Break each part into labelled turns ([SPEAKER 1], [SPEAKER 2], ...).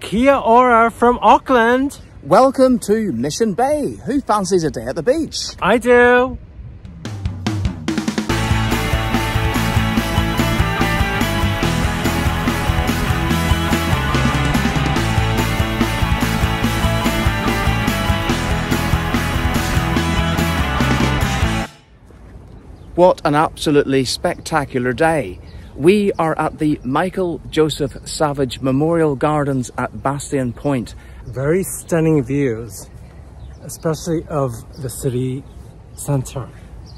[SPEAKER 1] Kia ora from Auckland.
[SPEAKER 2] Welcome to Mission Bay. Who fancies a day at the beach?
[SPEAKER 1] I do.
[SPEAKER 2] What an absolutely spectacular day. We are at the Michael Joseph Savage Memorial Gardens at Bastion Point.
[SPEAKER 1] Very stunning views, especially of the city centre.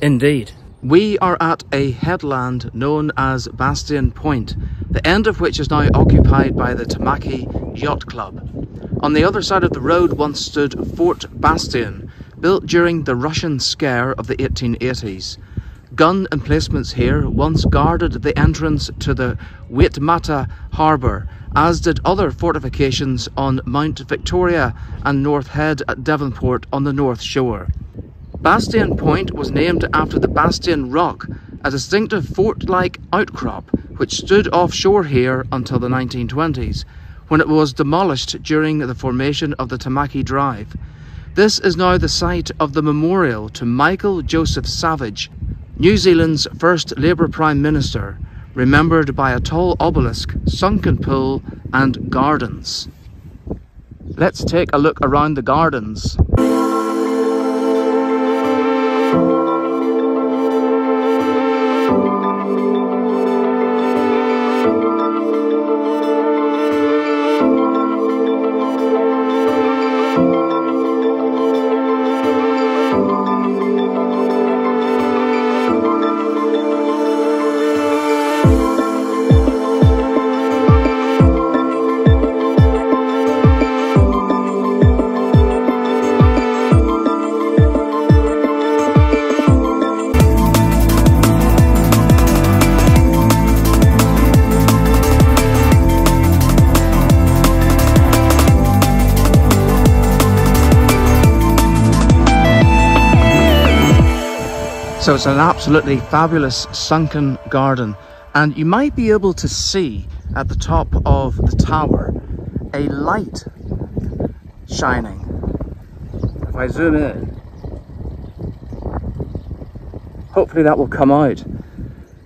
[SPEAKER 2] Indeed. We are at a headland known as Bastion Point, the end of which is now occupied by the Tamaki Yacht Club. On the other side of the road once stood Fort Bastion, built during the Russian scare of the 1880s. Gun emplacements here once guarded the entrance to the Waitemata harbour, as did other fortifications on Mount Victoria and North Head at Devonport on the north shore. Bastion Point was named after the Bastion Rock, a distinctive fort-like outcrop which stood offshore here until the 1920s, when it was demolished during the formation of the Tamaki Drive. This is now the site of the memorial to Michael Joseph Savage, New Zealand's first Labour Prime Minister, remembered by a tall obelisk, sunken pool and gardens. Let's take a look around the gardens. So it's an absolutely fabulous sunken garden and you might be able to see at the top of the tower a light shining. If I zoom in, hopefully that will come out.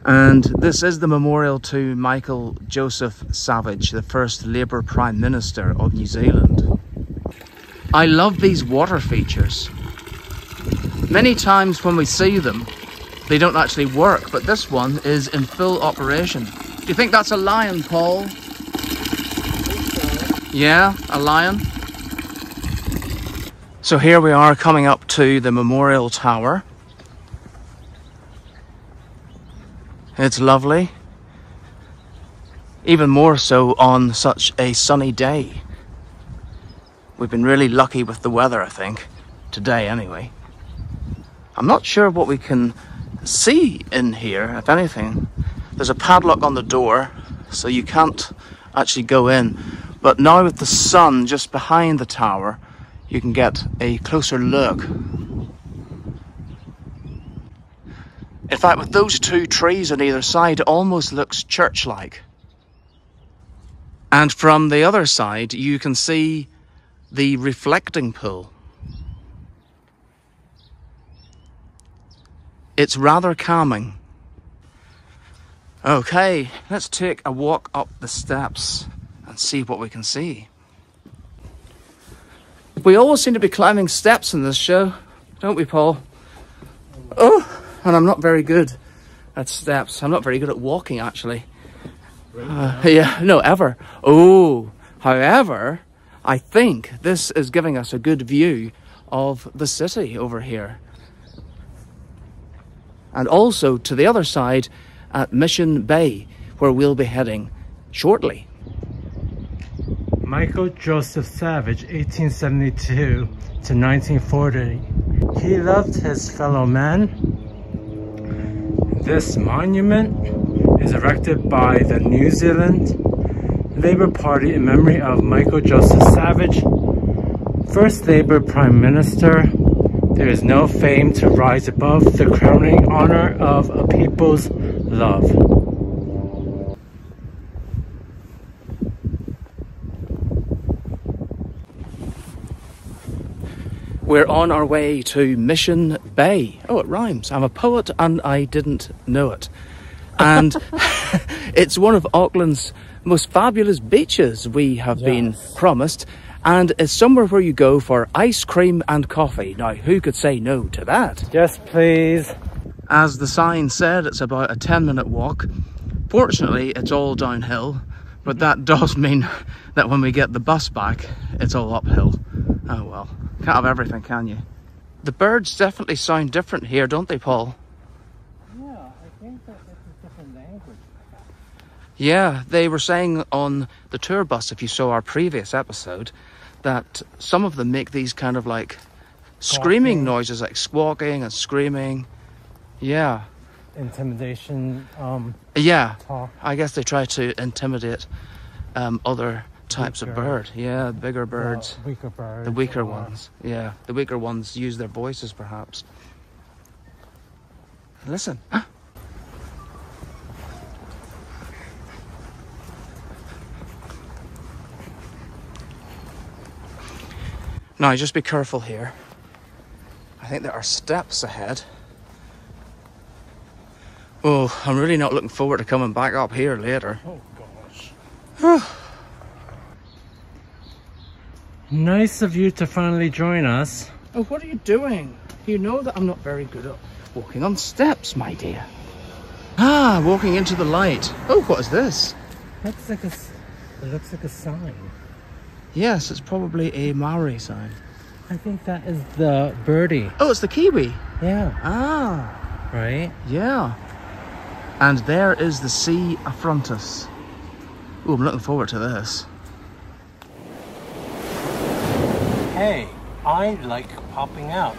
[SPEAKER 2] And this is the memorial to Michael Joseph Savage, the first Labour Prime Minister of New Zealand. I love these water features. Many times when we see them, they don't actually work, but this one is in full operation. Do you think that's a lion, Paul? Yeah, a lion. So here we are coming up to the Memorial Tower. It's lovely. Even more so on such a sunny day. We've been really lucky with the weather, I think. Today, anyway. I'm not sure what we can see in here, if anything. There's a padlock on the door, so you can't actually go in. But now with the sun just behind the tower, you can get a closer look. In fact, with those two trees on either side, it almost looks church-like. And from the other side, you can see the reflecting pool. It's rather calming. Okay, let's take a walk up the steps and see what we can see. We always seem to be climbing steps in this show, don't we, Paul? Oh, and I'm not very good at steps. I'm not very good at walking, actually. Uh, yeah, no, ever. Oh, however, I think this is giving us a good view of the city over here and also to the other side at Mission Bay, where we'll be heading shortly.
[SPEAKER 1] Michael Joseph Savage, 1872 to 1940. He loved his fellow man. This monument is erected by the New Zealand Labour Party in memory of Michael Joseph Savage, first Labour Prime Minister there is no fame to rise above the crowning honor of a people's love.
[SPEAKER 2] We're on our way to Mission Bay. Oh, it rhymes. I'm a poet and I didn't know it. And it's one of Auckland's most fabulous beaches we have
[SPEAKER 1] yes.
[SPEAKER 2] been promised. And it's somewhere where you go for ice cream and coffee. Now, who could say no to that?
[SPEAKER 1] Yes, please.
[SPEAKER 2] As the sign said, it's about a 10 minute walk. Fortunately, it's all downhill, but that does mean that when we get the bus back, it's all uphill. Oh well, can't have everything, can you? The birds definitely sound different here, don't they, Paul?
[SPEAKER 1] Yeah, I think that it's a different language.
[SPEAKER 2] Yeah, they were saying on the tour bus, if you saw our previous episode, that some of them make these kind of like screaming
[SPEAKER 1] Squawking.
[SPEAKER 2] noises, like squawking and screaming. Yeah,
[SPEAKER 1] Intimidation, um,
[SPEAKER 2] yeah.
[SPEAKER 1] talk.
[SPEAKER 2] I guess they try to intimidate um, other types of
[SPEAKER 1] Weaker.
[SPEAKER 2] bird. Yeah, bigger birds,
[SPEAKER 1] uh, weaker birds.
[SPEAKER 2] the weaker ones. Yeah, the weaker ones use their voices perhaps. Listen. Now, just be careful here. I think there are steps ahead. Oh, I'm really not looking forward to coming back up here later.
[SPEAKER 1] Oh gosh. nice of you to finally join us.
[SPEAKER 2] Oh, what are you doing? You know that I'm not very good at walking on steps, my dear. Ah, walking into the light. Oh, what is this?
[SPEAKER 1] Looks like a, it looks like a sign.
[SPEAKER 2] Yes, it's probably a Maori sign.
[SPEAKER 1] I think that is the birdie.
[SPEAKER 2] Oh, it's the Kiwi.
[SPEAKER 1] Yeah.
[SPEAKER 2] Ah,
[SPEAKER 1] Right.
[SPEAKER 2] yeah. And there is the sea affrontus. Oh, I'm looking forward to this.
[SPEAKER 1] Hey, I like popping out.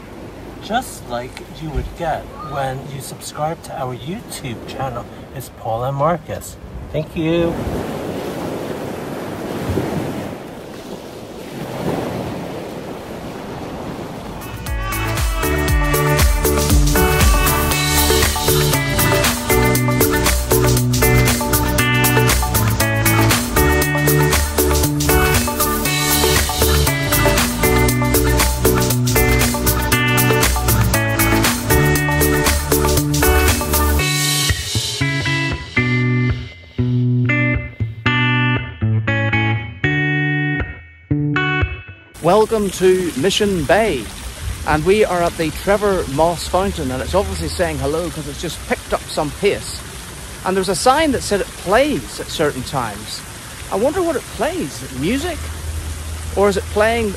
[SPEAKER 1] Just like you would get when you subscribe to our YouTube channel. It's Paul and Marcus. Thank you.
[SPEAKER 2] Welcome to Mission Bay. And we are at the Trevor Moss Fountain, and it's obviously saying hello because it's just picked up some pace. And there's a sign that said it plays at certain times. I wonder what it plays. Is it music? Or is it playing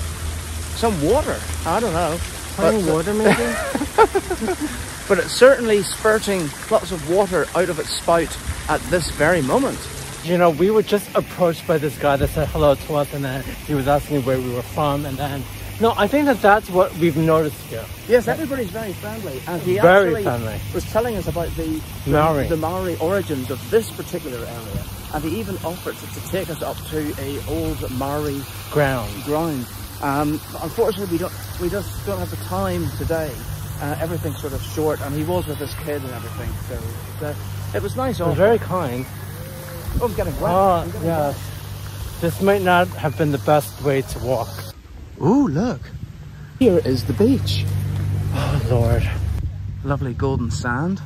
[SPEAKER 2] some water? I don't know.
[SPEAKER 1] Playing
[SPEAKER 2] But-
[SPEAKER 1] water maybe?
[SPEAKER 2] But it's certainly spurting lots of water out of its spout at this very moment.
[SPEAKER 1] You know, we were just approached by this guy that said hello to us and then he was asking where we were from and then no, I think that that's what we've noticed here.
[SPEAKER 2] Yes, everybody's very friendly. And he
[SPEAKER 1] Very
[SPEAKER 2] actually
[SPEAKER 1] friendly.
[SPEAKER 2] was telling us about the, the
[SPEAKER 1] Maori.
[SPEAKER 2] the Maori origins of this particular area. And he even offered to, to take us up to a old Maori
[SPEAKER 1] Ground.
[SPEAKER 2] ground. Um, unfortunately, we don't we just don't have the time today. Uh, everything's sort of short, and he was with his kid and everything, so uh, it was nice.
[SPEAKER 1] It was very kind.
[SPEAKER 2] Oh, I'm getting wet.
[SPEAKER 1] Oh,
[SPEAKER 2] I'm
[SPEAKER 1] yeah. This might not have been the best way to walk.
[SPEAKER 2] wet. Ooh, look! Here is the beach.
[SPEAKER 1] Oh, Lord.
[SPEAKER 2] Lovely golden sand.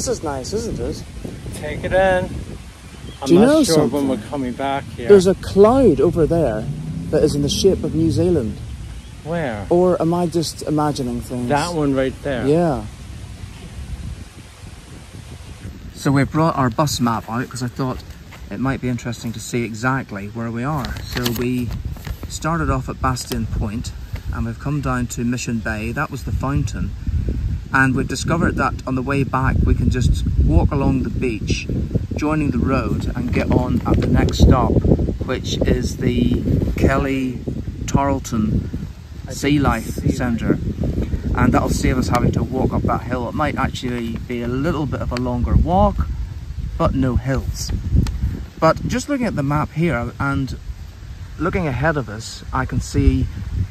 [SPEAKER 2] This is nice, isn't it?
[SPEAKER 1] Take it in. I'm
[SPEAKER 2] Do you
[SPEAKER 1] not
[SPEAKER 2] know
[SPEAKER 1] sure
[SPEAKER 2] something?
[SPEAKER 1] when we're coming back here.
[SPEAKER 2] There's a cloud over there that is in the shape of New Zealand.
[SPEAKER 1] Where?
[SPEAKER 2] Or am I just imagining things?
[SPEAKER 1] That one right there.
[SPEAKER 2] Yeah. So we've brought our bus map out because I thought it might be interesting to see exactly where we are. So we started off at Bastion Point and we've come down to Mission Bay. That was the fountain. And we've discovered that on the way back we can just walk along the beach, joining the road and get on at the next stop, which is the Kelly Tarlton Sea Life Centre, and that'll save us having to walk up that hill. It might actually be a little bit of a longer walk, but no hills. But just looking at the map here and looking ahead of us, I can see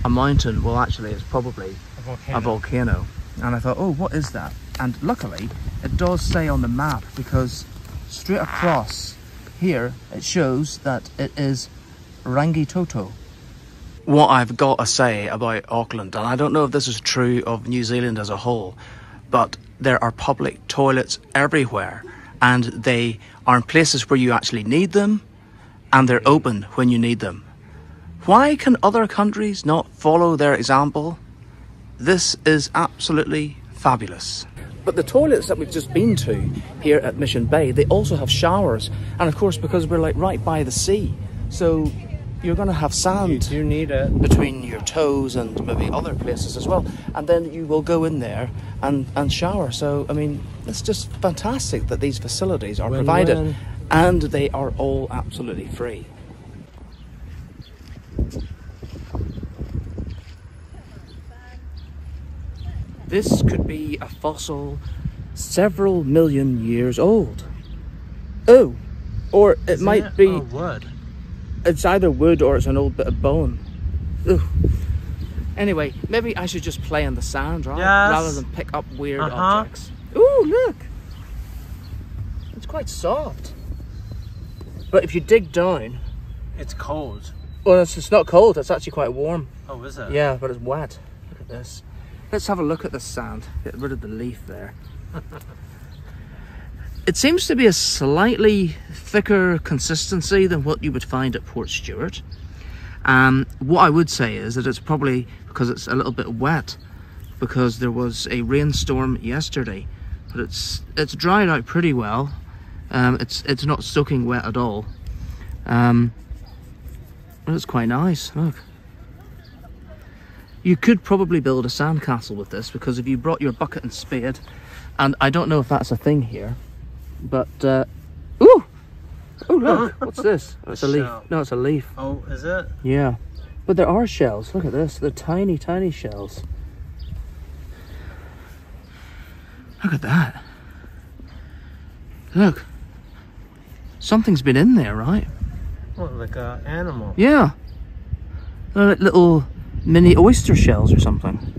[SPEAKER 2] a mountain. Well, actually, it's probably
[SPEAKER 1] A volcano.
[SPEAKER 2] a volcano. And I thought, oh, what is that? And luckily, it does say on the map because straight across here it shows that it is Rangitoto. What I've got to say about Auckland, and I don't know if this is true of New Zealand as a whole, but there are public toilets everywhere and they are in places where you actually need them and they're open when you need them. Why can other countries not follow their example? This is absolutely fabulous. But the toilets that we've just been to here at Mission Bay, they also have showers. And of course, because we're like right by the sea, so you're going to have
[SPEAKER 1] You
[SPEAKER 2] sand
[SPEAKER 1] need it.
[SPEAKER 2] between your toes and maybe other places as well. And then you will go in there and, and shower. So, I mean, it's just fantastic that these facilities are
[SPEAKER 1] Win-win.
[SPEAKER 2] provided and they are all absolutely free. This could be a fossil several million years old. Oh, or it
[SPEAKER 1] Isn't
[SPEAKER 2] might be
[SPEAKER 1] Oh, wood.
[SPEAKER 2] it's either wood or it's an old bit of bone. Ugh. Anyway, maybe I should just play in the sand right?
[SPEAKER 1] Yes.
[SPEAKER 2] rather than pick up weird
[SPEAKER 1] Uh-huh.
[SPEAKER 2] objects. Ooh, look! It's quite soft. But if you dig down,
[SPEAKER 1] It's cold.
[SPEAKER 2] well, it's, it's not cold, it's actually quite warm.
[SPEAKER 1] Oh, is it?
[SPEAKER 2] Yeah, but it's wet. Look at this. Let's have a look at the sand. Get rid of the leaf there. it seems to be a slightly thicker consistency than what you would find at Portstewart. Um, what I would say is that it's probably because it's a little bit wet because there was a rainstorm yesterday, but it's it's dried out pretty well. Um, it's it's not soaking wet at all. Um, it's quite nice. Look. You could probably build a sandcastle with this because if you brought your bucket and spade, and I don't know if that's a thing here, but uh, ooh, oh look, what's this? Oh, it's a leaf. No, it's a leaf.
[SPEAKER 1] Oh, is it?
[SPEAKER 2] Yeah, but there are shells. Look at this. They're tiny, tiny shells. Look at that. Look, something's been in there, right?
[SPEAKER 1] What, like a animal?
[SPEAKER 2] Yeah, like little mini oyster shells or something.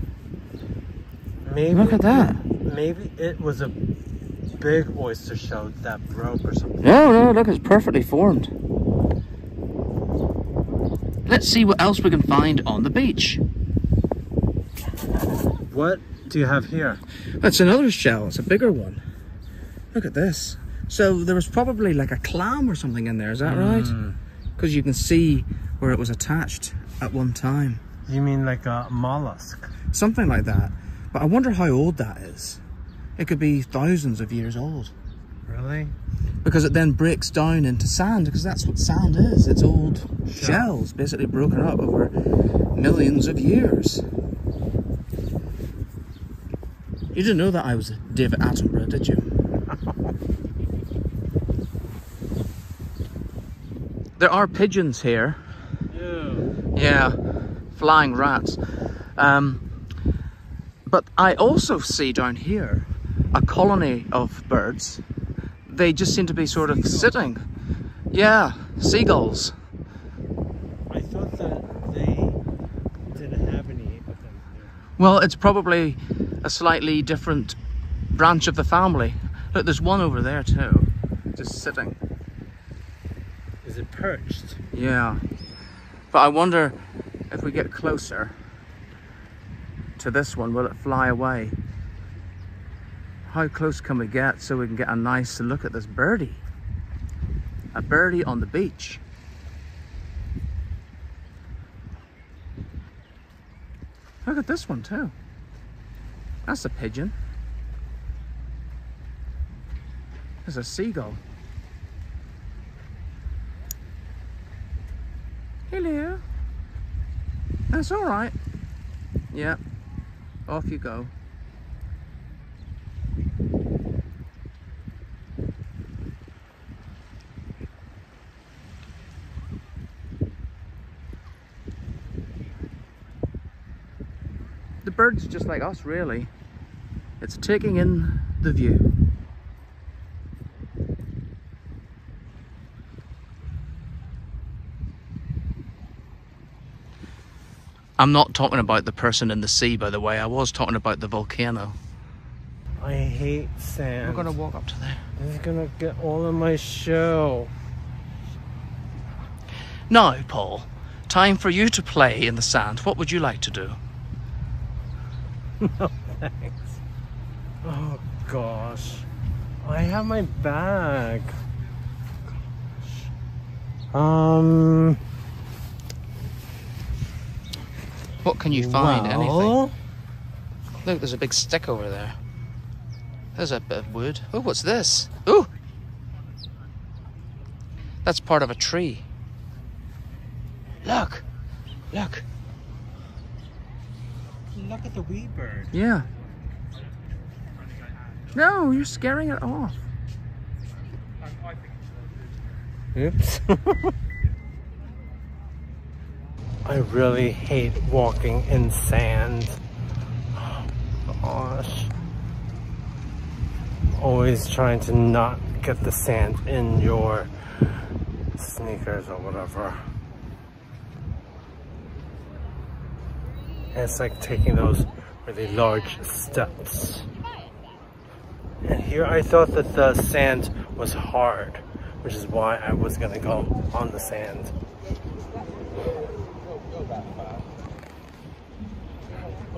[SPEAKER 1] Maybe.
[SPEAKER 2] Look at that.
[SPEAKER 1] Maybe it was a big oyster shell that broke or something.
[SPEAKER 2] No, no, look, it's perfectly formed. Let's see what else we can find on the beach.
[SPEAKER 1] What do you have here?
[SPEAKER 2] That's another shell, it's a bigger one. Look at this. So there was probably like a clam or something in there, is that right?
[SPEAKER 1] Mm.
[SPEAKER 2] Because you can see where it was attached at one time.
[SPEAKER 1] You mean like a mollusk?
[SPEAKER 2] Something like that. But I wonder how old that is. It could be thousands of years old.
[SPEAKER 1] Really?
[SPEAKER 2] because it then breaks down into sand because that's what sand is it's old shells basically broken up over millions of years you didn't know that I was David Attenborough did you there are pigeons here
[SPEAKER 1] Ew.
[SPEAKER 2] yeah flying rats. Um, but I also see down here a colony of birds. They just seem to be sort of
[SPEAKER 1] Seagulls.
[SPEAKER 2] sitting. Yeah seagulls.
[SPEAKER 1] I thought that they didn't have any of them here.
[SPEAKER 2] well it's probably a slightly different branch of the family. Look there's one over there too just sitting.
[SPEAKER 1] Is it perched?
[SPEAKER 2] yeah. But I wonder if we get closer to this one will it fly away? How close can we get so we can get a nice look at this birdie? A birdie on the beach. Look at this one too. That's a pigeon. There's a seagull. Hello that's all right. Yeah, off you go. The bird's are just like us, really. It's taking in the view. I'm not talking about the person in the sea, by the way. I was talking about the volcano.
[SPEAKER 1] I hate sand.
[SPEAKER 2] We're gonna walk up to there.
[SPEAKER 1] This is gonna get all in my show.
[SPEAKER 2] Now, Paul, time for you to play in the sand. What would you like to do?
[SPEAKER 1] no thanks. Oh gosh. I have my bag. Gosh. Um
[SPEAKER 2] What can you find?
[SPEAKER 1] well,
[SPEAKER 2] Anything? Look, there's a big stick over there. There's a bit of wood. Oh, what's this? Oh! That's part of a tree. Look! Look!
[SPEAKER 1] Look at the wee bird.
[SPEAKER 2] Yeah. No, you're scaring it off.
[SPEAKER 1] Oops. I really hate walking in sand. Oh, gosh. Always trying to not get the sand in your sneakers or whatever. And it's like taking those really large steps. And here I thought that the sand was hard, which is why I was gonna go on the sand.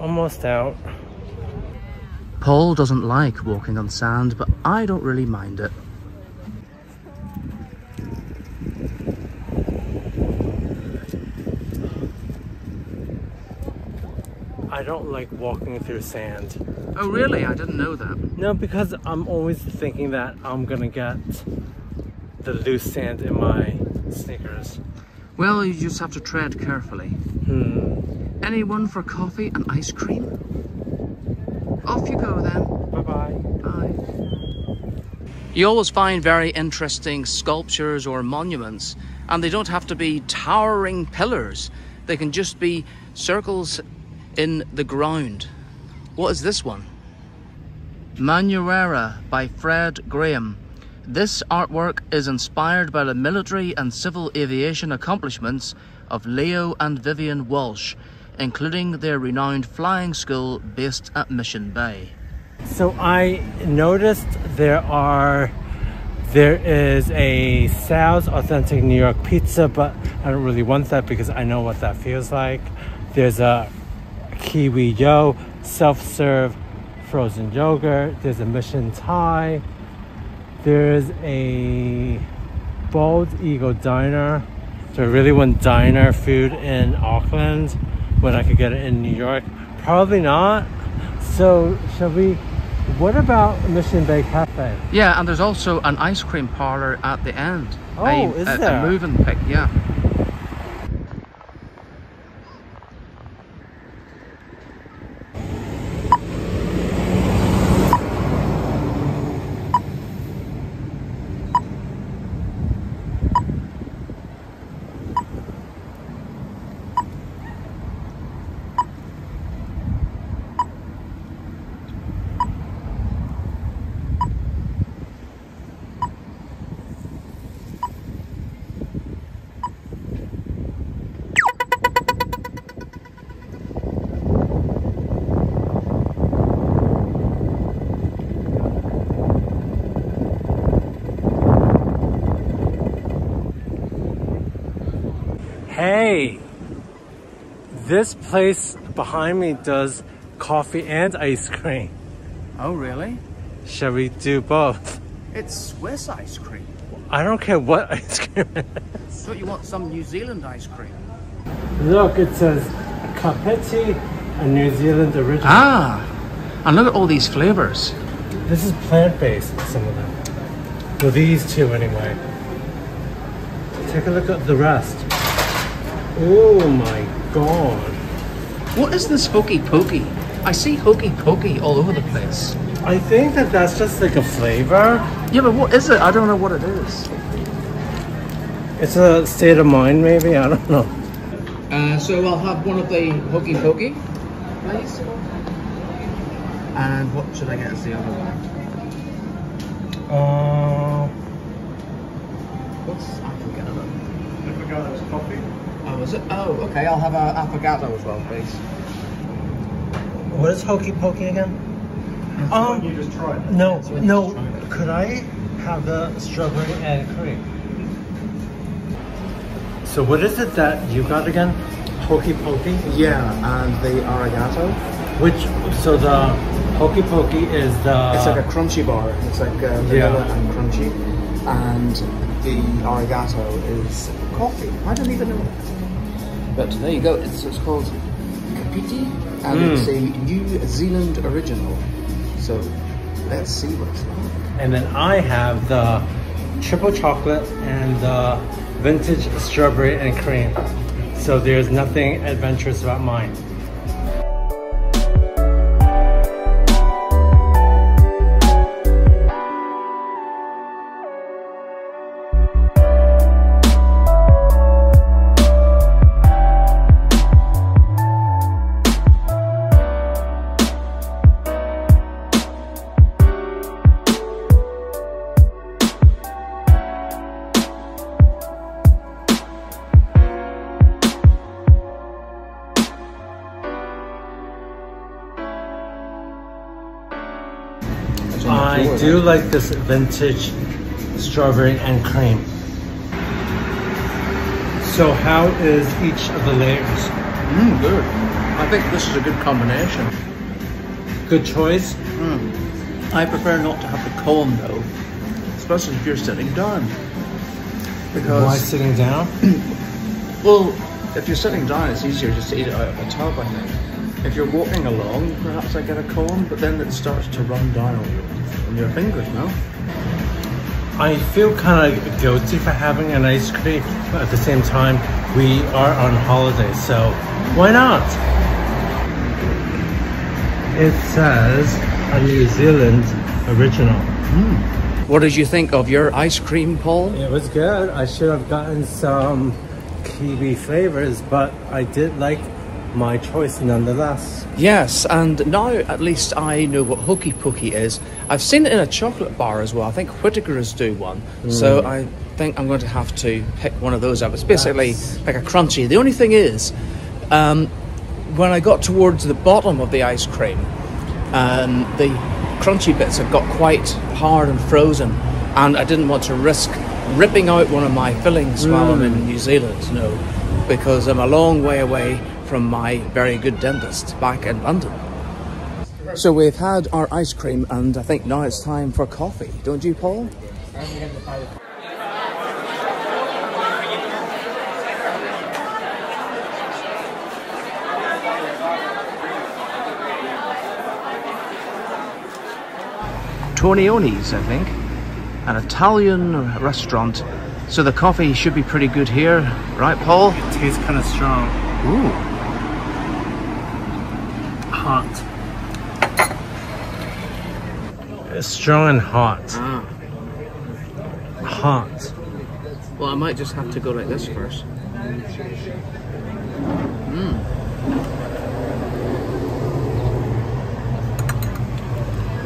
[SPEAKER 1] Almost out.
[SPEAKER 2] Paul doesn't like walking on sand, but I don't really mind it.
[SPEAKER 1] I don't like walking through sand.
[SPEAKER 2] Oh, really? I didn't know that.
[SPEAKER 1] No, because I'm always thinking that I'm gonna get the loose sand in my sneakers.
[SPEAKER 2] Well, you just have to tread carefully.
[SPEAKER 1] Hmm.
[SPEAKER 2] Anyone for coffee and ice cream? Off you go then.
[SPEAKER 1] Bye-bye.
[SPEAKER 2] Bye. You always find very interesting sculptures or monuments, and they don't have to be towering pillars. They can just be circles in the ground. What is this one? Manu Rere by Fred Graham. This artwork is inspired by the military and civil aviation accomplishments of Leo and Vivian Walsh, including their renowned flying school based at Mission Bay.
[SPEAKER 1] So I noticed there are there is a Sal's authentic New York pizza, but I don't really want that because I know what that feels like. There's a Kiwi Yo self-serve frozen yogurt. There's a Mission Thai. There's a Bald Eagle Diner. So I really want diner food in Auckland when I could get it in New York. Probably not. So shall we? What about Mission Bay Cafe?
[SPEAKER 2] Yeah, and there's also an ice cream parlor at the end.
[SPEAKER 1] Oh,
[SPEAKER 2] a,
[SPEAKER 1] is
[SPEAKER 2] a,
[SPEAKER 1] there?
[SPEAKER 2] A Mövenpick, yeah.
[SPEAKER 1] Hey, this place behind me does coffee and ice cream.
[SPEAKER 2] Oh, really?
[SPEAKER 1] Shall we do both?
[SPEAKER 2] It's Swiss ice cream.
[SPEAKER 1] I don't care what ice cream it is.
[SPEAKER 2] Don't you want some New Zealand ice cream?
[SPEAKER 1] Look, it says Kapiti, a New Zealand original.
[SPEAKER 2] Ah, and look at all these flavors.
[SPEAKER 1] This is plant-based, some of them. Well, these two anyway. Take a look at the rest. Oh my god.
[SPEAKER 2] What is this hokey pokey? I see hokey pokey all over the place.
[SPEAKER 1] I think that that's just like a flavor.
[SPEAKER 2] Yeah, but what is it? I don't know what it is.
[SPEAKER 1] It's a state of mind, maybe. I don't know.
[SPEAKER 2] Uh, so I'll have one of the hokey pokey. please. And what should I get as the other one?
[SPEAKER 1] Uh,
[SPEAKER 2] What's affogato?
[SPEAKER 1] I forgot it was coffee.
[SPEAKER 2] Oh, it? Oh, okay. I'll have a affogato as well, please.
[SPEAKER 1] What is hokey pokey again? Um,
[SPEAKER 3] you just tried.
[SPEAKER 1] no,
[SPEAKER 2] That's
[SPEAKER 1] no.
[SPEAKER 2] he's
[SPEAKER 1] Could I have the strawberry and cream? So what is it that you got again? Hokey pokey?
[SPEAKER 2] Yeah, and the arigato.
[SPEAKER 1] Which, so the hokey pokey is the...
[SPEAKER 2] It's like a crunchy bar. It's like uh, vanilla
[SPEAKER 1] Yeah.
[SPEAKER 2] and crunchy. And the arigato is coffee. I don't even know. But there you go. It's, it's called Kapiti, and
[SPEAKER 1] Mm.
[SPEAKER 2] it's a New Zealand original. So let's see what it's like.
[SPEAKER 1] And then I have the triple chocolate and the vintage strawberry and cream. So there's nothing adventurous about mine. I
[SPEAKER 2] floor,
[SPEAKER 1] do like this vintage strawberry and cream. So how is each of the layers?
[SPEAKER 2] Mm, good. I think this is a good combination.
[SPEAKER 1] Good choice.
[SPEAKER 2] I prefer not to have the cone though, especially if you're sitting down. Because
[SPEAKER 1] Why sitting down?
[SPEAKER 2] Well, if you're sitting down, it's easier just to eat it out of a tub, I think. If you're walking along, perhaps I get a cone, but then it starts to run down on your, on your fingers, no?
[SPEAKER 1] I feel kind of guilty for having an ice cream, but at the same time, we are on holiday, so why not? It says a New Zealand original. Hmm.
[SPEAKER 2] What did you think of your ice cream, Paul?
[SPEAKER 1] It was good. I should have gotten some kiwi flavors, but I did like my choice nonetheless.
[SPEAKER 2] Yes, and now at least I know what Hokey Pokey is. I've seen it in a chocolate bar as well. I think Whittaker's do one. So I think I'm going to have to pick one of those up. It's basically
[SPEAKER 1] That's-
[SPEAKER 2] like a crunchy. The only thing is, um, when I got towards the bottom of the ice cream, um, the crunchy bits had got quite hard and frozen, and I didn't want to risk ripping out one of my fillings while I'm in New Zealand, no, because I'm a long way away from my very good dentist back in London. So we've had our ice cream, and I think now it's time for coffee, don't you, Paul? Tonioni's, I think, an Italian restaurant. So the coffee should be pretty good here, right, Paul?
[SPEAKER 1] It tastes kind of strong.
[SPEAKER 2] Ooh.
[SPEAKER 1] Hot. It's strong and hot.
[SPEAKER 2] Ah.
[SPEAKER 1] Hot.
[SPEAKER 2] Well, I might just have to go like this first. Mm.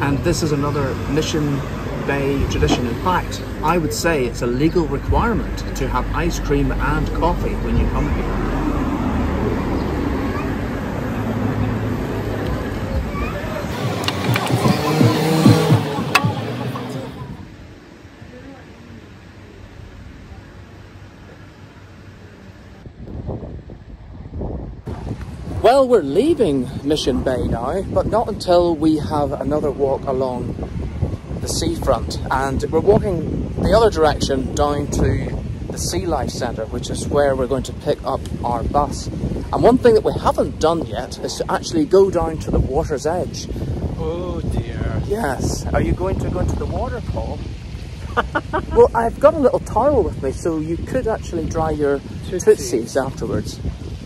[SPEAKER 2] And this is another Mission Bay tradition. In fact, I would say it's a legal requirement to have ice cream and coffee when you come here. We're leaving Mission Bay now, but not until we have another walk along the seafront. And we're walking the other direction down to the Sea Life Centre, which is where we're going to pick up our bus. And one thing that we haven't done yet is to actually go down to the water's edge.
[SPEAKER 1] Oh dear.
[SPEAKER 2] Yes. Are you going to go into the water, Paul? well, I've got a little towel with me, so you could actually dry your
[SPEAKER 1] Tootsies.
[SPEAKER 2] tootsies afterwards.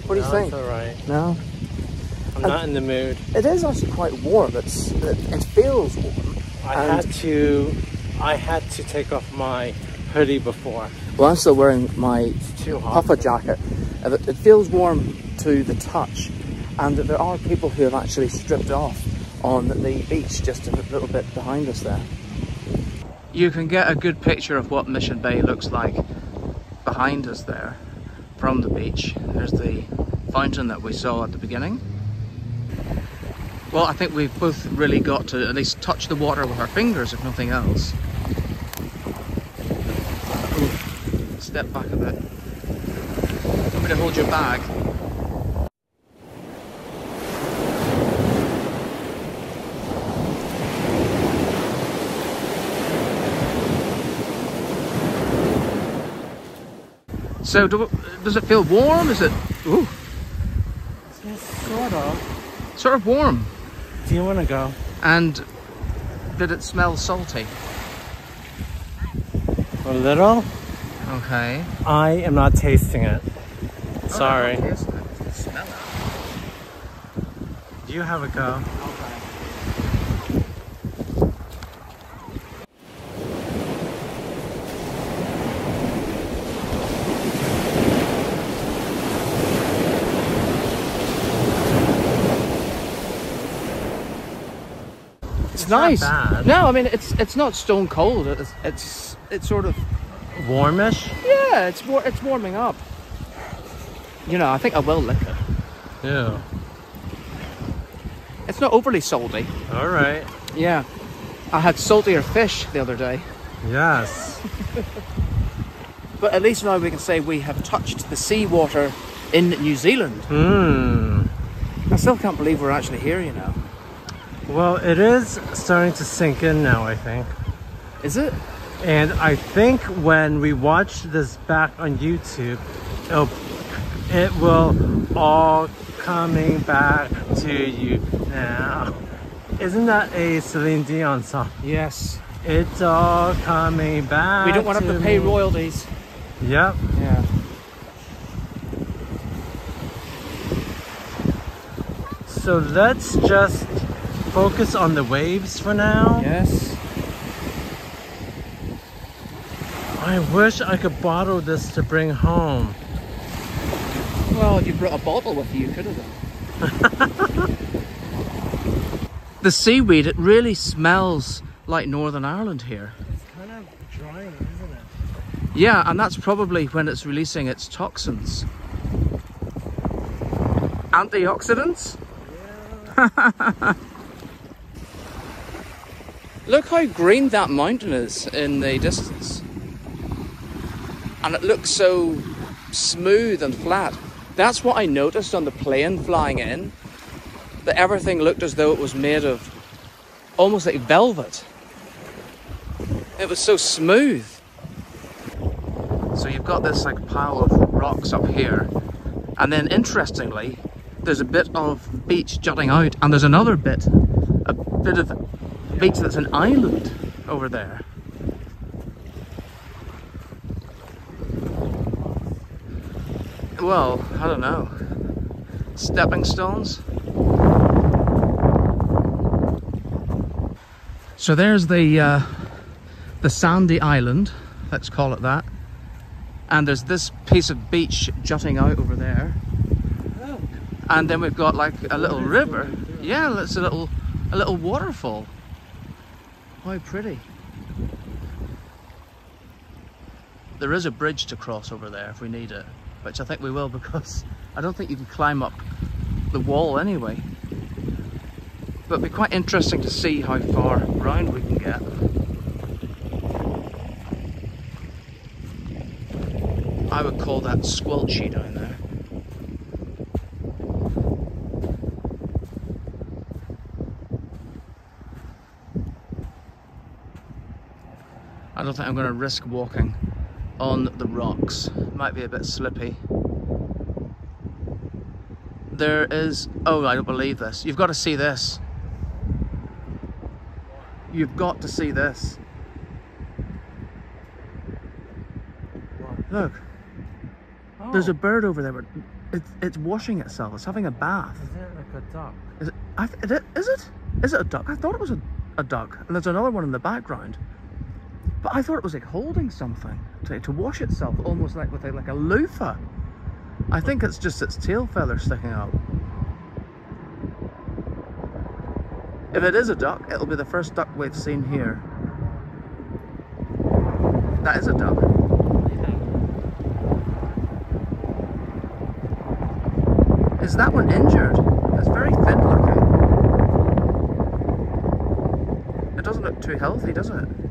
[SPEAKER 2] What do you think?
[SPEAKER 1] It's alright.
[SPEAKER 2] No?
[SPEAKER 1] I'm not in the mood.
[SPEAKER 2] It is actually quite warm. It's it, it feels warm.
[SPEAKER 1] I
[SPEAKER 2] And-
[SPEAKER 1] had to I had to take off my hoodie before.
[SPEAKER 2] Well, I'm still wearing my
[SPEAKER 1] too hot.
[SPEAKER 2] puffer jacket. It it feels warm to the touch, and there are people who have actually stripped off on the beach just a little bit behind us there. You can get a good picture of what Mission Bay looks like behind us there from the beach. There's the fountain that we saw at the beginning. Well, I think we've both really got to at least touch the water with our fingers, if nothing else. Ooh, step back a bit. I'm going to hold your bag. So, do, does it feel warm? Is it? Ooh.
[SPEAKER 1] Yeah, sort of.
[SPEAKER 2] Sort of warm.
[SPEAKER 1] Do you want to go?
[SPEAKER 2] And did it smell salty?
[SPEAKER 1] A little.
[SPEAKER 2] Okay.
[SPEAKER 1] I am not tasting it. Oh, Sorry.
[SPEAKER 2] Oh, smell it.
[SPEAKER 1] You have a go.
[SPEAKER 2] Nice. No, I mean it's it's not stone cold. It's it's it's sort of
[SPEAKER 1] Warmish?
[SPEAKER 2] yeah. It's war it's warming up. You know, I think I will lick it.
[SPEAKER 1] Yeah.
[SPEAKER 2] It's not overly salty.
[SPEAKER 1] All right.
[SPEAKER 2] Yeah. I had saltier fish the other day.
[SPEAKER 1] Yes.
[SPEAKER 2] But at least now we can say we have touched the seawater in New Zealand.
[SPEAKER 1] Hmm.
[SPEAKER 2] I still can't believe we're actually here, you know.
[SPEAKER 1] Well, it is starting to sink in now, I think.
[SPEAKER 2] Is it?
[SPEAKER 1] And I think when we watch this back on YouTube, it'll, it will all coming back to you now. Isn't that a Celine Dion song?
[SPEAKER 2] Yes.
[SPEAKER 1] It's all coming back.
[SPEAKER 2] We don't want to to pay
[SPEAKER 1] me.
[SPEAKER 2] royalties.
[SPEAKER 1] Yep.
[SPEAKER 2] Yeah.
[SPEAKER 1] So let's just focus on the waves for now.
[SPEAKER 2] Yes.
[SPEAKER 1] I wish I could bottle this to bring home.
[SPEAKER 2] Well, if you brought a bottle with you, you could have done. the seaweed, it really smells like Northern Ireland here.
[SPEAKER 1] It's kind of drying, isn't it?
[SPEAKER 2] Yeah, and that's probably when it's releasing its toxins. Antioxidants? Look how green that mountain is in the distance. And it looks so smooth and flat. That's what I noticed on the plane flying in. That everything looked as though it was made of almost like velvet. It was so smooth. So you've got this like pile of rocks up here. And then interestingly, there's a bit of beach jutting out and there's another bit, a bit of beach that's an island over there. Well, I don't know. Stepping stones? So there's the uh, the sandy island, let's call it that. And there's this piece of beach jutting out over there. And then we've got like a little river. Yeah, it's a little a little waterfall. How pretty. There is a bridge to cross over there if we need it, which I think we will because I don't think you can climb up the wall anyway. But it'd be quite interesting to see how far round we can get. I would call that squelchy down there. I don't think I'm going to risk walking on the rocks. Might be a bit slippy. There is... Oh, I don't believe this. You've got to see this. You've got to see this. Look, there's a oh. bird over there, but it's, it's washing itself. It's having a bath.
[SPEAKER 1] Is it like a duck?
[SPEAKER 2] Is it, I, th- is it? Is it? Is it a duck? I thought it was a, a duck. And there's another one in the background. But I thought it was like holding something to, to wash itself, almost like with a, like a loofah. I think it's just its tail feather sticking out. If it is a duck, it'll be the first duck we've seen here. That is a duck. Is that one injured? It's very thin looking. It doesn't look too healthy, does it?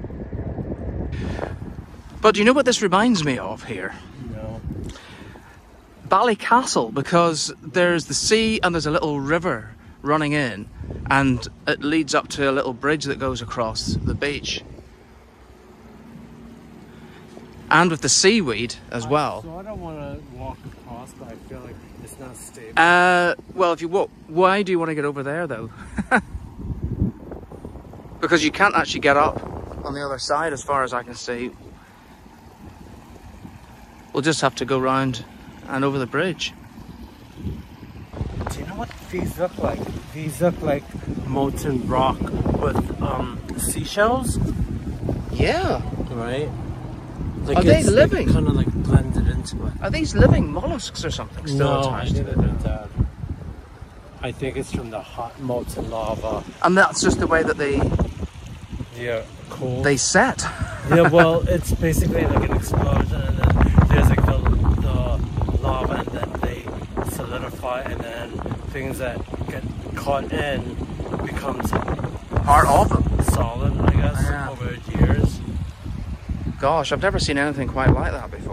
[SPEAKER 2] But do you know what this reminds me of here?
[SPEAKER 1] No.
[SPEAKER 2] Ballycastle, because there's the sea and there's a little river running in, and it leads up to a little bridge that goes across the beach. And with the seaweed as well.
[SPEAKER 1] So I don't want to walk across, but I feel like it's not stable.
[SPEAKER 2] Uh, well, if you walk, why do you want to get over there though? because you can't actually get up on the other side, as far as I can see. We'll just have to go round and over the bridge.
[SPEAKER 1] Do you know what these look like? These look like molten rock with um, seashells,
[SPEAKER 2] Yeah.
[SPEAKER 1] right? Like
[SPEAKER 2] Are they living?
[SPEAKER 1] kind of like blended into it.
[SPEAKER 2] Are these living mollusks or something still
[SPEAKER 1] no,
[SPEAKER 2] attached to it?
[SPEAKER 1] dead. I think it's from the hot molten lava.
[SPEAKER 2] And that's just the way that they
[SPEAKER 1] Yeah, cool.
[SPEAKER 2] they set.
[SPEAKER 1] yeah, well, it's basically like an explosion, and then there's like the, the lava, and then they solidify, and then things that get caught in becomes
[SPEAKER 2] Part of them.
[SPEAKER 1] solid, I guess,
[SPEAKER 2] Yeah.
[SPEAKER 1] over years.
[SPEAKER 2] Gosh, I've never seen anything quite like that before.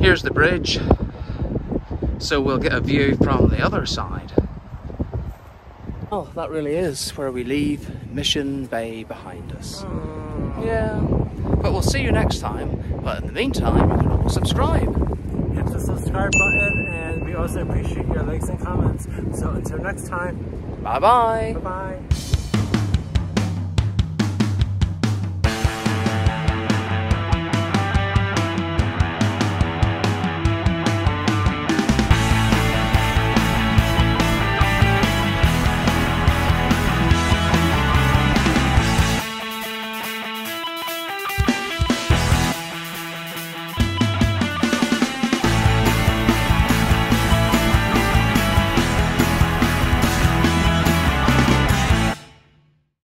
[SPEAKER 2] Here's the bridge. So we'll get a view from the other side. Oh, that really is where we leave Mission Bay behind us. Hmm, yeah. But we'll see you next time. But in the meantime, you can all subscribe.
[SPEAKER 1] Hit the subscribe button, and we also appreciate your likes and comments. So until next time,
[SPEAKER 2] Bye bye.
[SPEAKER 1] bye bye.